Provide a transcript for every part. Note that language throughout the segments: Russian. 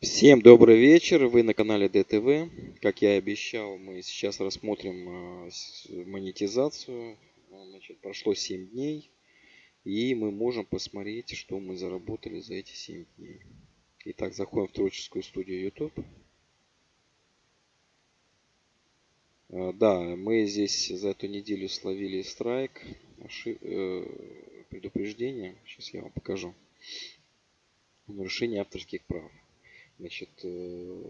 Всем добрый вечер, вы на канале ДТВ. Как я и обещал, мы сейчас рассмотрим а, монетизацию. Значит, прошло 7 дней, и мы можем посмотреть, что мы заработали за эти 7 дней. Итак, заходим в творческую студию YouTube. А, да, мы здесь за эту неделю словили страйк, э, предупреждение. Сейчас я вам покажу. Нарушение авторских прав. Значит, э,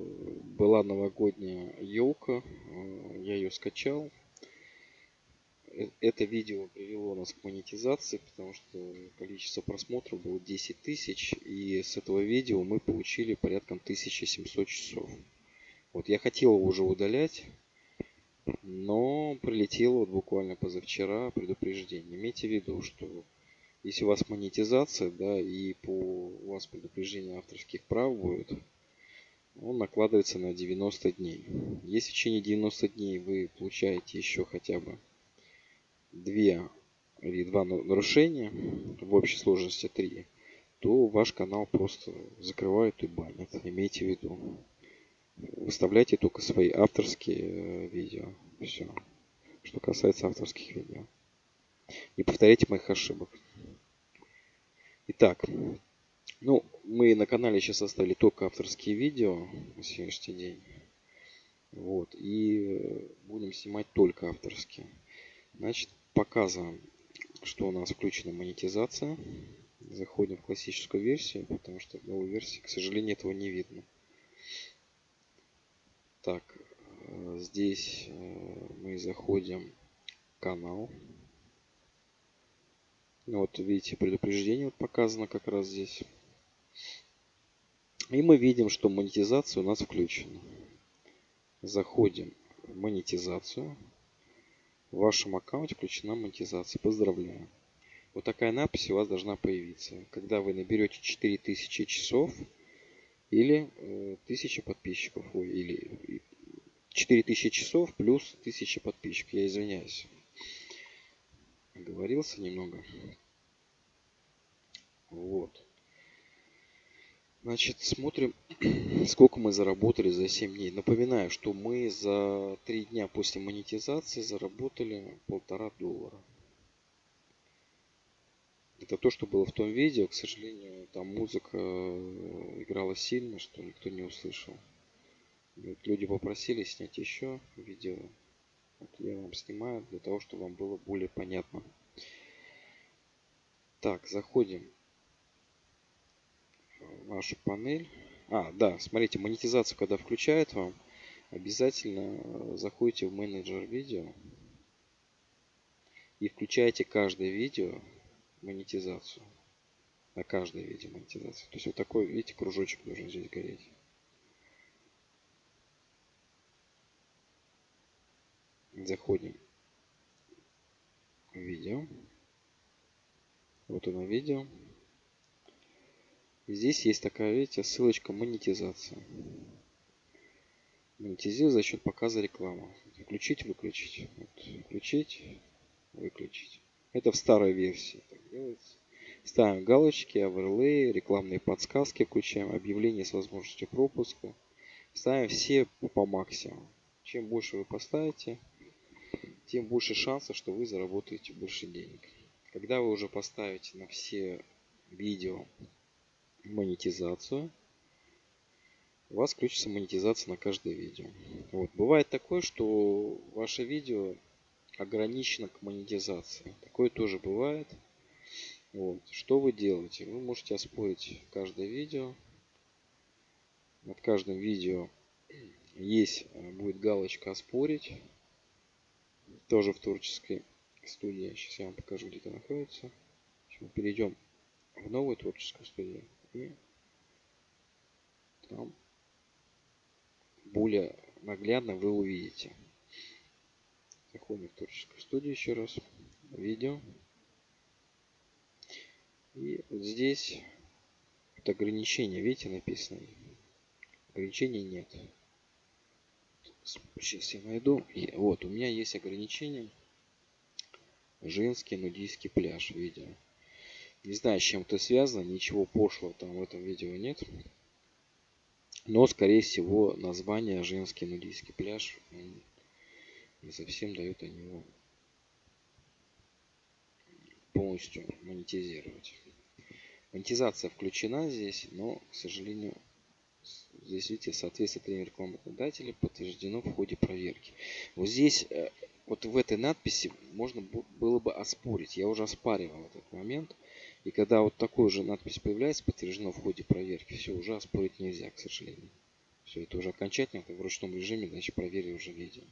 была новогодняя елка, э, я ее скачал. Э, это видео привело нас к монетизации, потому что количество просмотров было 10 тысяч, и с этого видео мы получили порядка 1700 часов. Вот я хотел его уже удалять, но прилетело вот буквально позавчера предупреждение. Имейте в виду, что если у вас монетизация, да, и по у вас предупреждение авторских прав будет, он накладывается на 90 дней. Если в течение 90 дней вы получаете еще хотя бы 2 или 2 нарушения, в общей сложности 3, то ваш канал просто закрывают и банят. Имейте в виду. Выставляйте только свои авторские э, видео. Все. Что касается авторских видео. Не повторяйте моих ошибок. Итак, ну, мы на канале сейчас оставили только авторские видео на сегодняшний день. Вот. И будем снимать только авторские. Значит, показываем, что у нас включена монетизация. Заходим в классическую версию, потому что в новой версии, к сожалению, этого не видно. Так, э, здесь э, мы заходим в канал. Вот видите, предупреждение вот показано как раз здесь. И мы видим, что монетизация у нас включена. Заходим в монетизацию. В вашем аккаунте включена монетизация. Поздравляю. Вот такая надпись у вас должна появиться. Когда вы наберете 4000 часов или 1000 подписчиков. Ой, или 4000 часов плюс 1000 подписчиков. Я извиняюсь. Говорился немного. Вот. Значит, смотрим, сколько мы заработали за 7 дней. Напоминаю, что мы за 3 дня после монетизации заработали полтора доллара. Это то, что было в том видео. К сожалению, там музыка э, играла сильно, что никто не услышал. Вот люди попросили снять еще видео. Вот я вам снимаю для того, чтобы вам было более понятно. Так, заходим вашу панель. А, да, смотрите, монетизацию, когда включает вам, обязательно э, заходите в менеджер видео и включайте каждое видео монетизацию. На каждое видео монетизацию. То есть вот такой, видите, кружочек должен здесь гореть. Заходим в видео. Вот оно видео. Здесь есть такая, видите, ссылочка монетизация. Монетизирую за счет показа рекламы. Включить, выключить. Вот, включить, выключить. Это в старой версии так делается. Ставим галочки, оверлей, рекламные подсказки включаем, объявление с возможностью пропуска. Ставим все по максимуму. Чем больше вы поставите, тем больше шансов, что вы заработаете больше денег. Когда вы уже поставите на все видео монетизацию, у вас включится монетизация на каждое видео. Вот. Бывает такое, что ваше видео ограничено к монетизации. Такое тоже бывает. Вот. Что вы делаете? Вы можете оспорить каждое видео. Над каждым видео есть э, будет галочка оспорить. Тоже в творческой студии. Сейчас я вам покажу, где это находится. Мы перейдем в новую творческую студию и там более наглядно вы увидите. Заходим в творческую студию еще раз. Видео. И вот здесь вот ограничения, видите, написано. Ограничений нет. Сейчас я найду. Вот, у меня есть ограничение. Женский нудийский пляж видео. Не знаю, с чем это связано, ничего пошлого там в этом видео нет. Но, скорее всего, название женский нудийский пляж не совсем дает о него полностью монетизировать. Монетизация включена здесь, но, к сожалению, здесь, видите, соответствие тренера рекламодателя подтверждено в ходе проверки. Вот здесь, э, вот в этой надписи можно было бы оспорить. Я уже оспаривал этот момент. И когда вот такой же надпись появляется, подтверждено в ходе проверки, все, уже оспорить нельзя, к сожалению. Все, это уже окончательно, это в ручном режиме, значит, проверили уже видео.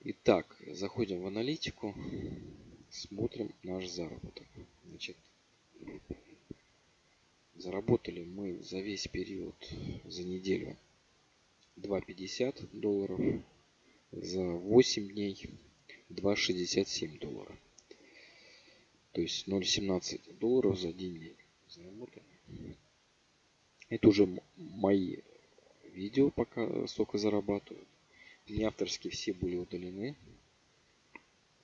Итак, заходим в аналитику, смотрим наш заработок. Значит, заработали мы за весь период, за неделю 2,50 долларов, за 8 дней 2,67 доллара. То есть 0,17 долларов за день заработали. Это уже мои видео, пока столько зарабатывают. Неавторские все были удалены.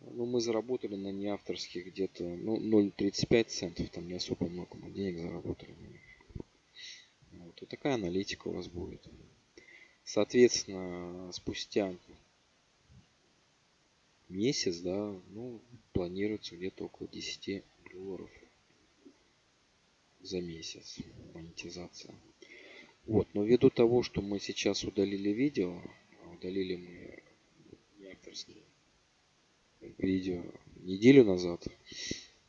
Ну, мы заработали на неавторских где-то ну, 0,35 центов. Там не особо много мы денег заработали. Вот. И такая аналитика у вас будет. Соответственно, спустя месяц, да, ну, планируется где-то около 10 долларов за месяц монетизация. Вот, но ввиду того, что мы сейчас удалили видео, удалили мы не авторские видео неделю назад,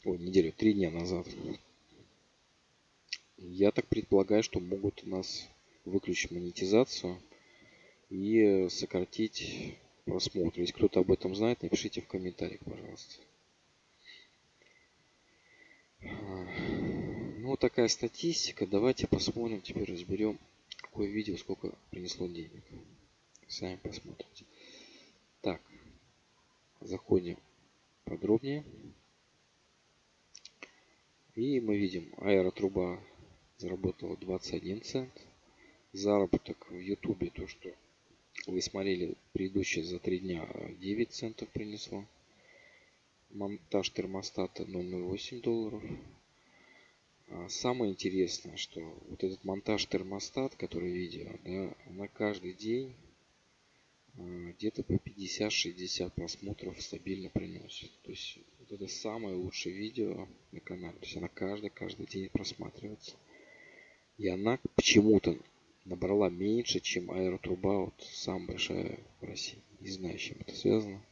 о, неделю, три дня назад, я так предполагаю, что могут у нас выключить монетизацию и сократить просмотры. Если кто-то об этом знает, напишите в комментариях, пожалуйста. Ну, вот такая статистика. Давайте посмотрим, теперь разберем, какое видео сколько принесло денег. Сами посмотрите. Так, заходим подробнее. И мы видим, аэротруба заработала 21 цент. Заработок в ютубе, то что вы смотрели предыдущее за 3 дня, 9 центов принесло. Монтаж термостата 0,08 долларов. А самое интересное, что вот этот монтаж термостат, который видео, да, на каждый день а, где-то по 50-60 просмотров стабильно приносит. То есть вот это самое лучшее видео на канале. То есть она каждый, каждый день просматривается. И она почему-то набрала меньше, чем аэротруба, вот самая большая в России. Не знаю, с чем это связано.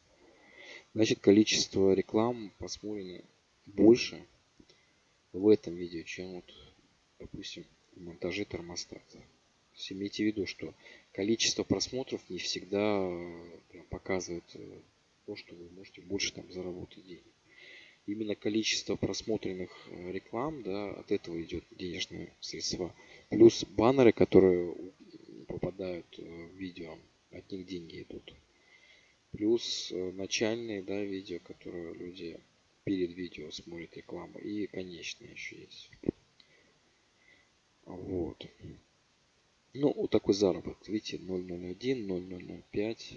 Значит, количество реклам посмотрено больше в этом видео, чем вот, допустим, в монтаже термостата. То имейте в виду, что количество просмотров не всегда прям показывает э, то, что вы можете больше там заработать денег. Именно количество просмотренных э, реклам, да, от этого идет денежные средства. Плюс баннеры, которые попадают э, в видео, от них деньги идут. Плюс начальные, да, видео, которые люди перед видео смотрят рекламу. И конечные еще есть. Вот. Ну, вот такой заработок. Видите, 001, 0005.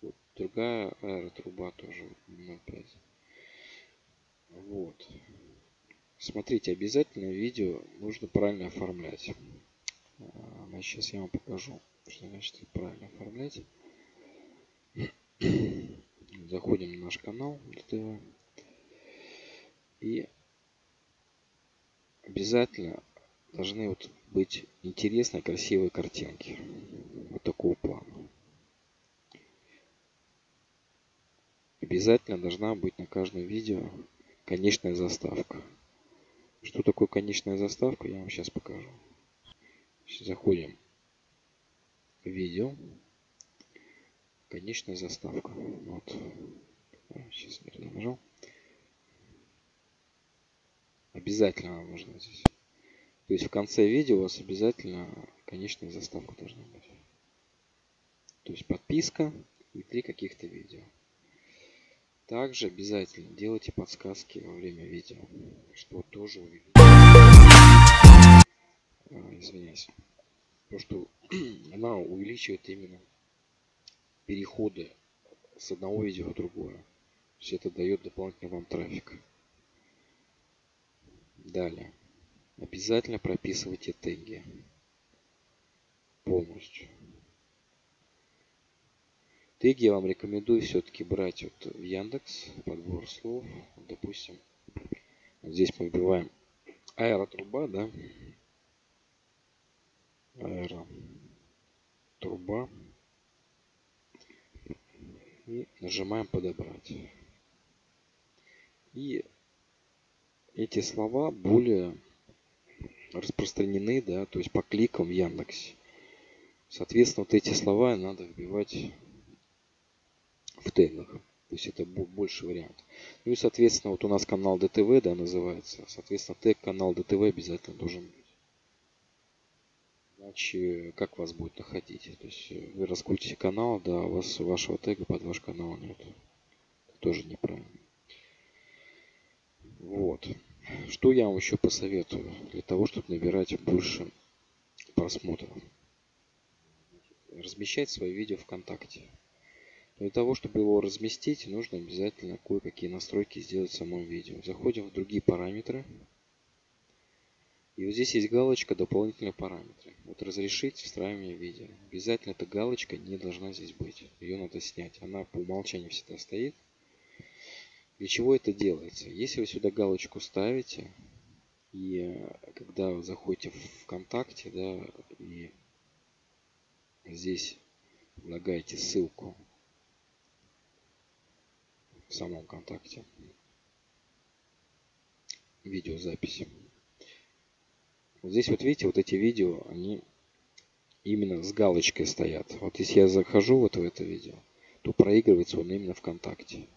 Вот другая аэротруба тоже 0,5. Вот. Смотрите, обязательно видео нужно правильно оформлять. А, сейчас я вам покажу, что значит правильно оформлять. Заходим на наш канал. И обязательно должны вот быть интересные, красивые картинки. Вот такого плана. Обязательно должна быть на каждом видео конечная заставка. Что такое конечная заставка, я вам сейчас покажу. Сейчас заходим в видео. Конечная заставка. Вот. Сейчас я нажал. Обязательно она нужна здесь. То есть в конце видео у вас обязательно конечная заставка должна быть. То есть подписка и три каких-то видео. Также обязательно делайте подсказки во время видео, что тоже увидите. А, извиняюсь. Потому что она увеличивает именно переходы с одного видео в другое. То есть это дает дополнительный вам трафик. Далее. Обязательно прописывайте теги. полностью. Теги я вам рекомендую все-таки брать вот в Яндекс, подбор слов. Допустим, здесь мы вбиваем аэротруба, да? Аэротруба. И нажимаем подобрать. И эти слова более распространены, да, то есть по кликам в Яндексе. Соответственно, вот эти слова надо вбивать в тегах. То есть это больше вариант. Ну и, соответственно, вот у нас канал ДТВ, да, называется. Соответственно, тег канал ДТВ обязательно должен быть. Иначе как вас будет находить? То есть э, вы раскрутите канал, да, у вас вашего тега под ваш канал нет. Это тоже неправильно. Вот. Что я вам еще посоветую для того, чтобы набирать больше просмотров? Размещать свои видео ВКонтакте. Для того, чтобы его разместить, нужно обязательно кое-какие настройки сделать в самом видео. Заходим в другие параметры. И вот здесь есть галочка «Дополнительные параметры». Вот «Разрешить встраивание видео». Обязательно эта галочка не должна здесь быть. Ее надо снять. Она по умолчанию всегда стоит. Для чего это делается? Если вы сюда галочку ставите, и когда вы заходите в ВКонтакте, да, и здесь влагаете ссылку в самом ВКонтакте, видеозаписи. Вот здесь вот видите, вот эти видео, они именно с галочкой стоят. Вот если я захожу вот в это видео, то проигрывается он именно ВКонтакте.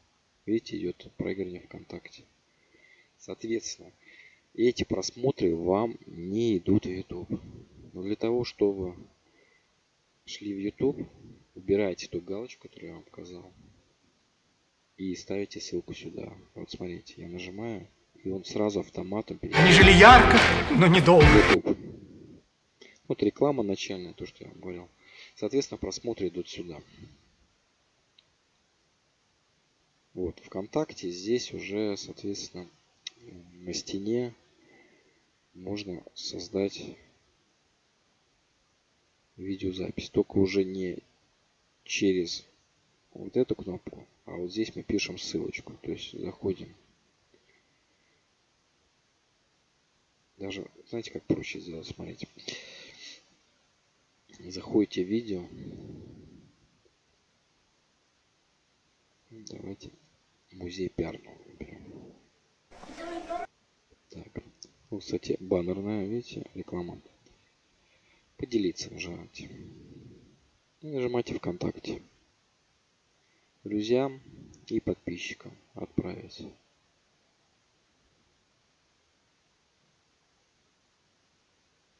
Видите, идет проигрывание ВКонтакте. Соответственно, эти просмотры вам не идут в YouTube. Но для того, чтобы шли в YouTube, убираете ту галочку, которую я вам показал. И ставите ссылку сюда. Вот смотрите, я нажимаю и он сразу автоматом Они жили ярко, но недолго. Вот реклама начальная, то, что я вам говорил. Соответственно, просмотры идут сюда. Вот, ВКонтакте здесь уже, соответственно, на стене можно создать видеозапись. Только уже не через вот эту кнопку, а вот здесь мы пишем ссылочку. То есть заходим Даже, знаете, как проще сделать, смотрите. Заходите в видео. Давайте музей Пиарного выберем. Так. Ну, кстати, баннерная, видите, реклама. Поделиться нажимаете. И нажимаете ВКонтакте. Друзьям и подписчикам отправить.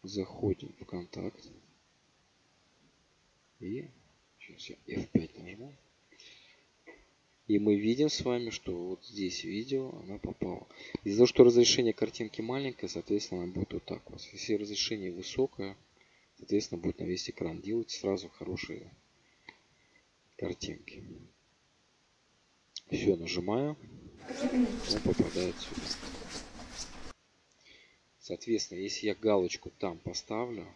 заходим в контакт и сейчас я F5 нажму. И мы видим с вами, что вот здесь видео она попала. Из-за того, что разрешение картинки маленькое, соответственно, она будет вот так вот. Если разрешение высокое, соответственно, будет на весь экран. Делайте сразу хорошие картинки. Все, нажимаю. Он попадает сюда. Соответственно, если я галочку там поставлю,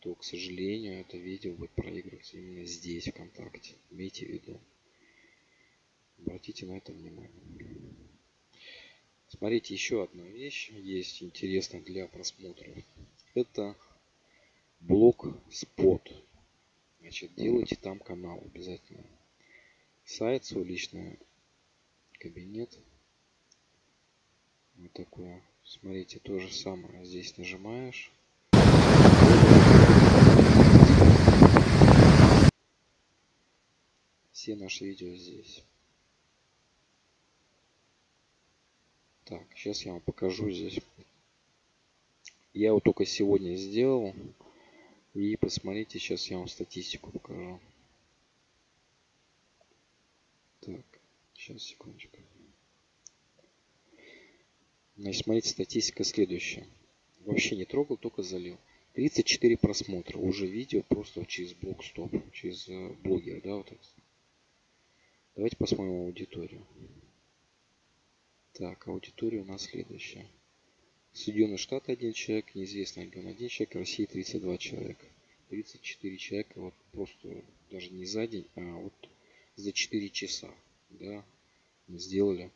то, к сожалению, это видео будет проигрываться именно здесь, ВКонтакте. Имейте в виду. Обратите на это внимание. Смотрите, еще одна вещь есть интересная для просмотра. Это блок спот. Значит, делайте там канал обязательно. Сайт свой личный кабинет. Вот такое Смотрите, то же самое. Здесь нажимаешь. Все наши видео здесь. Так, сейчас я вам покажу здесь. Я его только сегодня сделал. И посмотрите, сейчас я вам статистику покажу. Так, сейчас, секундочку. Значит, смотрите, статистика следующая. Вообще не трогал, только залил. 34 просмотра. Уже видео просто через блог стоп, через э, блогер, да, вот это. Давайте посмотрим аудиторию. Так, аудитория у нас следующая. Соединенные Штаты один человек, неизвестный регион один человек, Россия 32 человека. 34 человека вот просто даже не за день, а вот за 4 часа, да, сделали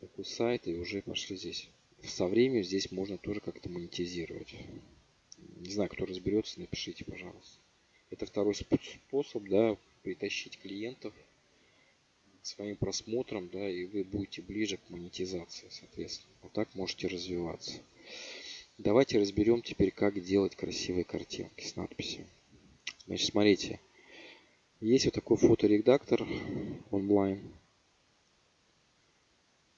такой сайт и уже пошли здесь. Со временем здесь можно тоже как-то монетизировать. Не знаю, кто разберется, напишите, пожалуйста. Это второй способ, да, притащить клиентов своим просмотрам, да, и вы будете ближе к монетизации, соответственно. Вот так можете развиваться. Давайте разберем теперь, как делать красивые картинки с надписью. Значит, смотрите. Есть вот такой фоторедактор онлайн.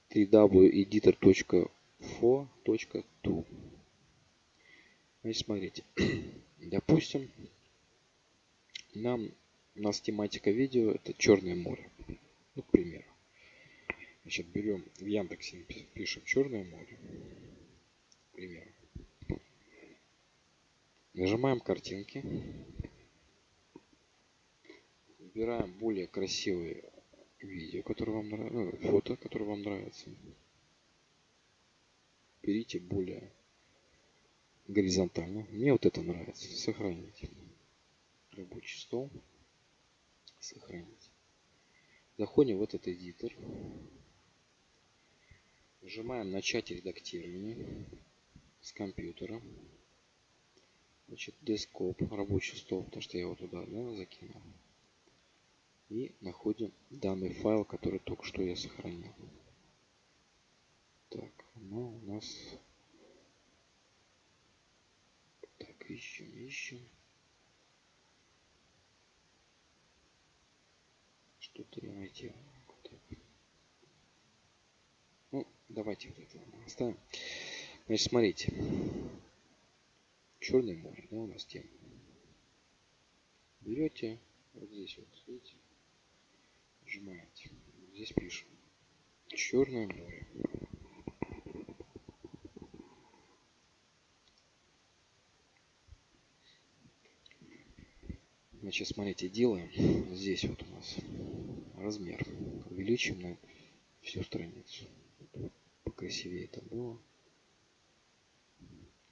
www.editor.fo.tu Значит, смотрите. Допустим, нам, у нас тематика видео это Черное море. Ну, к примеру. Значит, берем в Яндексе, пишем Черное море. К примеру. Нажимаем картинки. Выбираем более красивые видео, которое вам нравится, ну, фото, которое вам нравится. Берите более горизонтально. Мне вот это нравится. Сохранить. Рабочий стол. Сохранить. Заходим в этот эдитор. Нажимаем начать редактирование с компьютера значит, десктоп, рабочий стол, потому что я его туда да, закинул. И находим данный файл, который только что я сохранил. Так, ну у нас... Так, ищем, ищем. Что-то я найти. Ну, давайте вот это оставим. Значит, смотрите. Черное море, да, у нас тема. Берете, вот здесь вот, видите, нажимаете. Здесь пишем. Черное море. Значит, смотрите, делаем. Здесь вот у нас размер. Увеличим на всю страницу. Покрасивее это было.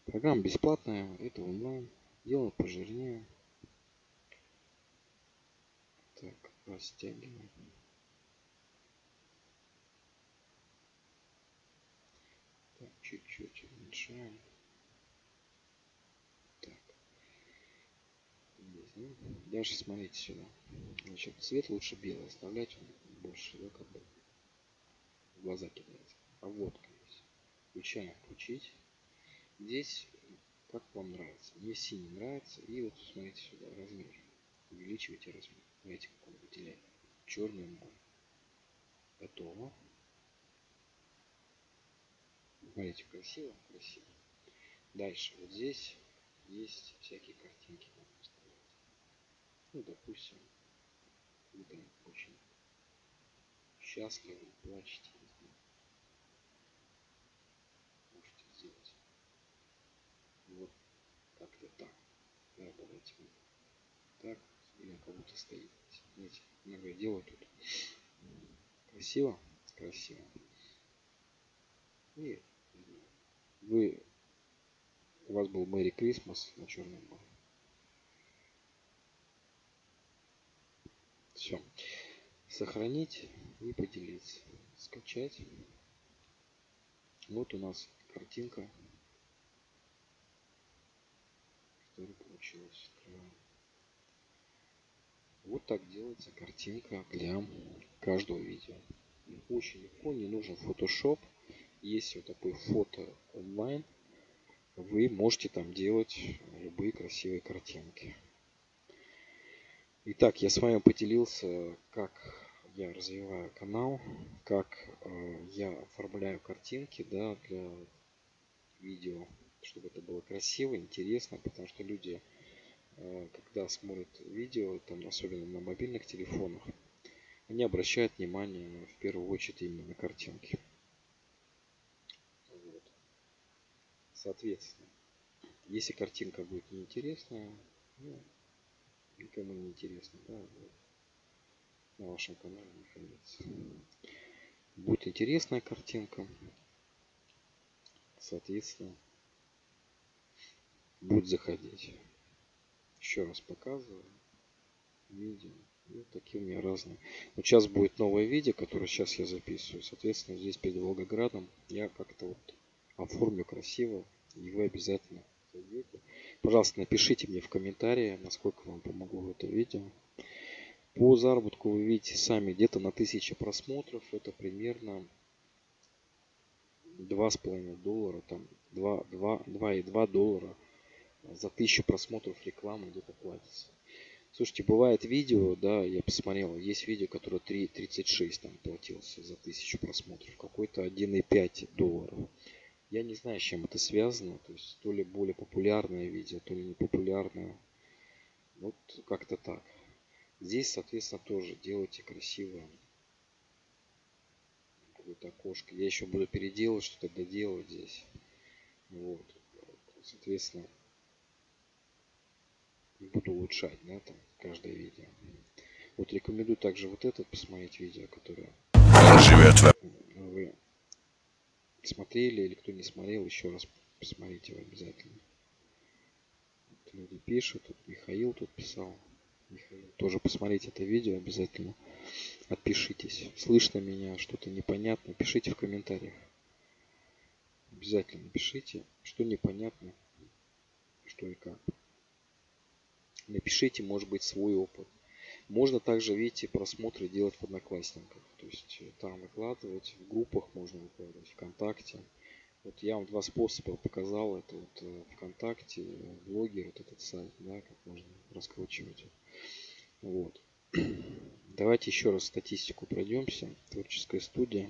Программа бесплатная, это онлайн. Делаем пожирнее. Так, растягиваем. Так, чуть-чуть уменьшаем. Так. Здесь, да? Дальше смотрите сюда. Значит, цвет лучше белый оставлять, больше, да, как бы в глаза кидается. Обводка есть. Включаем, включить. Здесь как вам нравится. Мне синий нравится. И вот смотрите сюда, размер. Увеличивайте размер. Смотрите, как он выделяет. Черное море. Готово. Смотрите, красиво, красиво. Дальше, вот здесь есть всякие картинки. Ну, допустим, вы там очень счастливы, плачете. вот как-то так. Да, давайте так, или он как будто стоит. Знаете, многое дело тут. Красиво? Красиво. И вы, у вас был Мэри Крисмас на черном море. Все. Сохранить и поделиться. Скачать. Вот у нас картинка который получилось. Вот так делается картинка для каждого видео. Очень легко, не нужен Photoshop. Есть вот такой фото онлайн. Вы можете там делать любые красивые картинки. Итак, я с вами поделился, как я развиваю канал, как э, я оформляю картинки да, для видео чтобы это было красиво, интересно, потому что люди, когда смотрят видео, там, особенно на мобильных телефонах, они обращают внимание в первую очередь именно на картинки. Вот. Соответственно, если картинка будет неинтересная, ну, никому не интересно, да, вот, на вашем канале находится. Будет интересная картинка, соответственно, будет заходить. Еще раз показываю. Видео. Вот такие у меня разные. Вот сейчас будет новое видео, которое сейчас я записываю. Соответственно, здесь перед Волгоградом я как-то вот оформлю красиво. И вы обязательно зайдете. Пожалуйста, напишите мне в комментарии, насколько вам помогло это видео. По заработку вы видите сами где-то на 1000 просмотров. Это примерно 2,5 доллара. Там 2, 2, 2,2 доллара за 1000 просмотров рекламы где-то платится. Слушайте, бывает видео, да, я посмотрел, есть видео, которое 3.36 там платился за 1000 просмотров. Какой-то 1,5 долларов. Я не знаю, с чем это связано. То есть то ли более популярное видео, то ли непопулярное. Вот как-то так. Здесь, соответственно, тоже делайте красиво какое-то окошко. Я еще буду переделывать, что-то доделать здесь. Вот. Соответственно, буду улучшать, да, там, каждое видео. Вот рекомендую также вот этот посмотреть видео, которое живет вы смотрели или кто не смотрел, еще раз посмотрите его обязательно. Вот люди пишут, тут Михаил тут писал. Михаил, тоже посмотрите это видео обязательно. Отпишитесь. Слышно меня, что-то непонятно, пишите в комментариях. Обязательно пишите, что непонятно, что и как. Напишите, может быть, свой опыт. Можно также, видите, просмотры делать в Одноклассниках. То есть э, там выкладывать, в группах можно выкладывать, ВКонтакте. Вот я вам два способа показал. Это вот э, ВКонтакте, блогер, вот этот сайт, да, как можно раскручивать. Вот. Давайте еще раз статистику пройдемся. Творческая студия.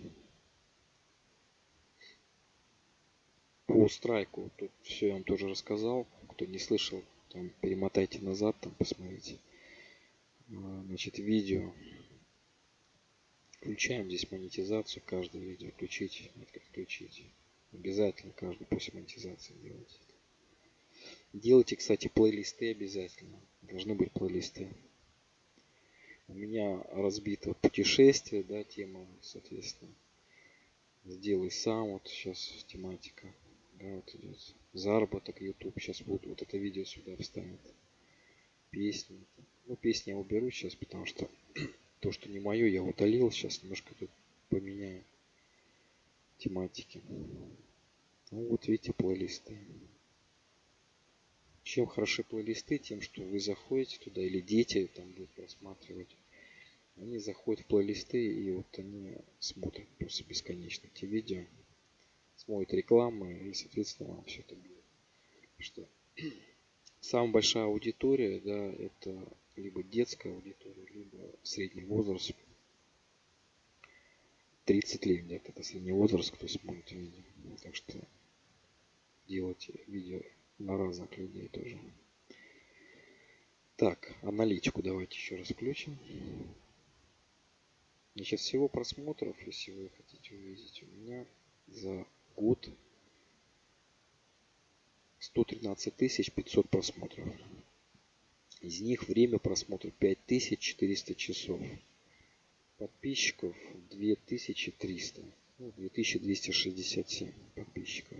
По страйку, тут все я вам тоже рассказал. Кто не слышал, там перемотайте назад, там посмотрите. А, значит, видео. Включаем здесь монетизацию. Каждое видео включить. Это включить. Обязательно каждый после монетизации делайте. Делайте, кстати, плейлисты обязательно. Должны быть плейлисты. У меня разбито путешествие, да, тема, соответственно. Сделай сам, вот сейчас тематика. Да, вот идет. Заработок YouTube. Сейчас вот, вот это видео сюда встанет. Песни. Ну, песни я уберу сейчас, потому что то, что не мое, я удалил. Сейчас немножко тут поменяю тематики. Ну, вот видите, плейлисты. Чем хороши плейлисты? Тем, что вы заходите туда, или дети там будут просматривать. Они заходят в плейлисты, и вот они смотрят просто бесконечно эти видео смотрит рекламы и, соответственно, все это будет. Что самая большая аудитория, да, это либо детская аудитория, либо средний возраст. 30 лет где-то это средний возраст, кто смотрит видео. Так что делайте видео на разных людей тоже. Так, аналитику давайте еще раз включим. Значит, всего просмотров, если вы хотите увидеть, у меня за год 113 500 просмотров. Из них время просмотра 5400 часов. Подписчиков 2300. Ну, 2267 подписчиков.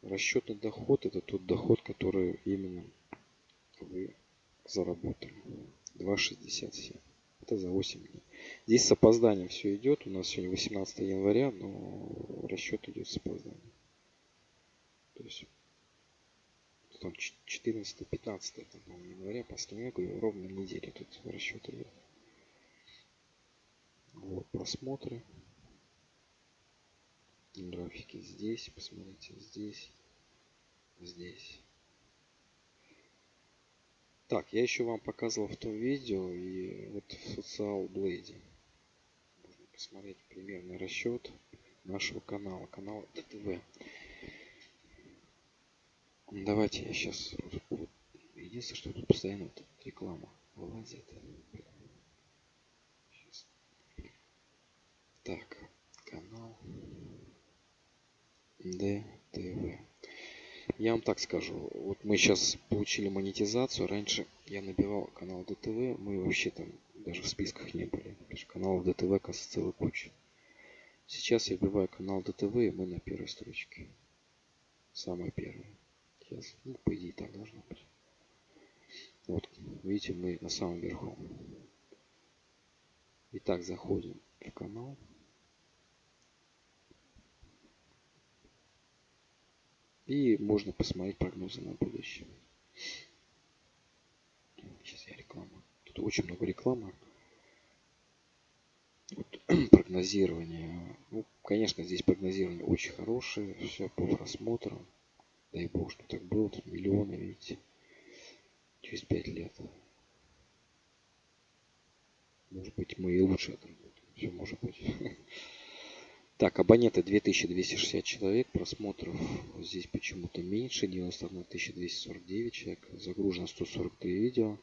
Расчетный доход это тот доход, который именно вы заработали. 2,67. Это за 8 дней. Здесь с опозданием все идет. У нас сегодня 18 января, но расчет идет с опозданием. То есть там 14-15 января, я говорю, ровно неделю тут расчет идет. Вот, просмотры. Графики здесь, посмотрите, здесь, здесь. Так, я еще вам показывал в том видео и вот в Social Blade. Можно посмотреть примерный расчет нашего канала, канала ДТВ. Давайте я сейчас... Единственное, что тут постоянно вот реклама вылазит. Сейчас. Так, канал ДТВ. Я вам так скажу. Вот мы сейчас получили монетизацию. Раньше я набивал канал ДТВ. Мы вообще там даже в списках не были. Потому каналов ДТВ, кажется, целая куча. Сейчас я вбиваю канал ДТВ, и мы на первой строчке. Самое первое. Сейчас, ну, по идее, так должно быть. Вот, видите, мы на самом верху. Итак, заходим в канал. И можно посмотреть прогнозы на будущее. Сейчас я рекламу. Тут очень много рекламы. Вот, прогнозирование. Ну, конечно, здесь прогнозирование очень хорошее. Все по просмотрам. Дай бог, что так было. Тут миллионы, видите. Через пять лет. Может быть, мы и лучше отработаем. Все может быть. Так, абоненты 2260 человек, просмотров здесь почему-то меньше, 91 249 человек, загружено 143 видео.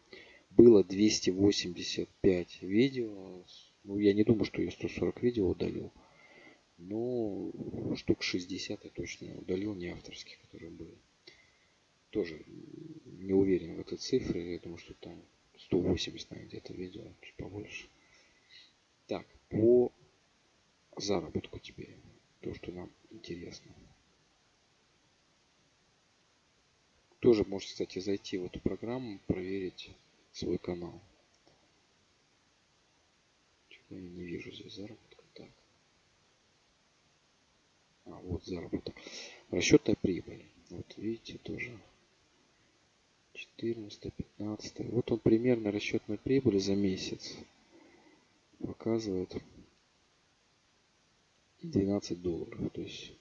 Было 285 видео, ну я не думаю, что я 140 видео удалил, но штук 60 я точно удалил, не авторских, которые были. Тоже не уверен в этой цифре, я думаю, что там 180, наверное, где-то видео, чуть побольше. Так, по заработку тебе. То, что нам интересно. Тоже можете, кстати, зайти в эту программу, проверить свой канал. Что-то я не вижу здесь заработка. Так. А, вот заработок. Расчетная прибыль. Вот видите, тоже 14, 15. Вот он примерно расчетная прибыль за месяц показывает 12 долларов. То есть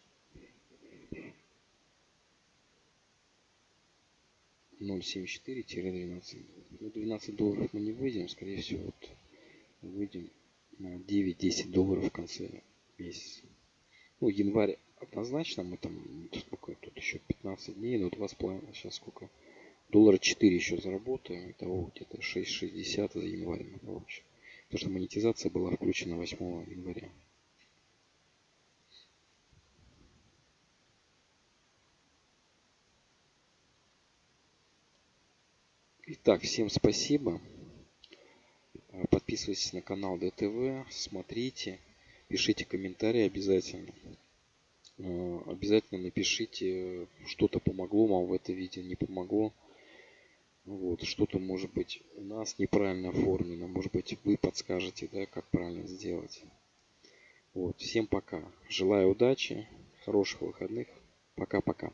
0,74-12 Ну, 12 долларов мы не выйдем. Скорее всего, вот выйдем на 9-10 долларов в конце месяца. Ну, январь однозначно мы там, сколько тут еще 15 дней, но 2,5, сейчас сколько? Доллара 4 еще заработаем. Итого где-то 6,60 за январь мы получим. Потому что монетизация была включена 8 января. Итак, всем спасибо. Подписывайтесь на канал ДТВ, смотрите, пишите комментарии обязательно. Обязательно напишите, что-то помогло вам в это видео, не помогло. Вот, что-то может быть у нас неправильно оформлено, может быть вы подскажете, да, как правильно сделать. Вот, всем пока. Желаю удачи, хороших выходных. Пока-пока.